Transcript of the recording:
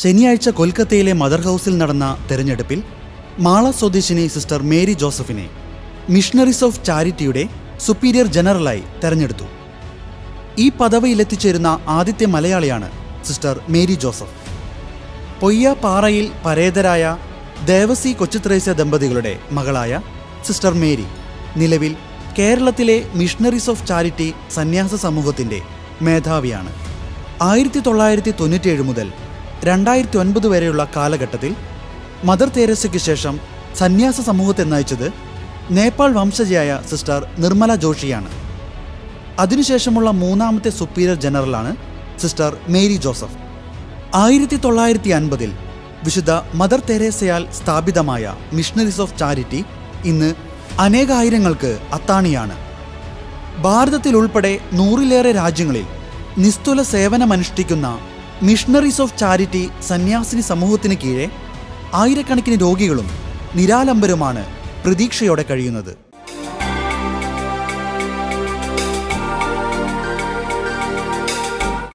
ശനിയാഴ്ച കൊൽക്കത്തയിലെ മദർ ഹൗസിൽ നടന്ന തെരഞ്ഞെടുപ്പിൽ മാള സ്വദേശിനി സിസ്റ്റർ മേരി ജോസഫിനെ മിഷണറീസ് ഓഫ് ചാരിറ്റിയുടെ സുപ്പീരിയർ ജനറലായി തെരഞ്ഞെടുത്തു. ഈ പദവിയിലെത്തിച്ചേരുന്ന ആദ്യത്തെ മലയാളിയാണ് സിസ്റ്റർ മേരി ജോസഫ്. പൊയ്യ പാറയിൽ പരേതരായ ദേവസി കൊച്ചുത്രേസ്യ ദമ്പതികളുടെ മകളായ സിസ്റ്റർ മേരി നിലവിൽ കേരളത്തിലെ മിഷണറീസ് ഓഫ് ചാരിറ്റി സന്യാസ സമൂഹത്തിന്റെ മേധാവിയാണ്. ആയിരത്തി തൊള്ളായിരത്തി തൊണ്ണൂറ്റിയേഴ് മുതൽ രണ്ടായിരത്തി ഒൻപത് വരെയുള്ള കാലഘട്ടത്തിൽ മദർ തേരസയ്ക്ക് ശേഷം സന്യാസ സമൂഹത്തെ നയിച്ചത് നേപ്പാൾ വംശജയായ സിസ്റ്റർ നിർമ്മല ജോഷിയാണ്. അതിനുശേഷമുള്ള മൂന്നാമത്തെ സുപ്പീരിയർ ജനറലാണ് സിസ്റ്റർ മേരി ജോസഫ്. ആയിരത്തി തൊള്ളായിരത്തി അൻപതിൽ വിശുദ്ധ മദർ തെരേസയാൽ സ്ഥാപിതമായ മിഷണറീസ് ഓഫ് ചാരിറ്റി ഇന്ന് അനേകായിരങ്ങൾക്ക് അത്താണിയാണ്. ഭാരതത്തിലുൾപ്പെടെ നൂറിലേറെ രാജ്യങ്ങളിൽ നിസ്തുല സേവനമനുഷ്ഠിക്കുന്ന മിഷണറീസ് ഓഫ് ചാരിറ്റി സന്യാസിനി സമൂഹത്തിന് കീഴെ ആയിരക്കണക്കിന് രോഗികളും നിരാലംബരുമാണ് പ്രതീക്ഷയോടെ കഴിയുന്നത്.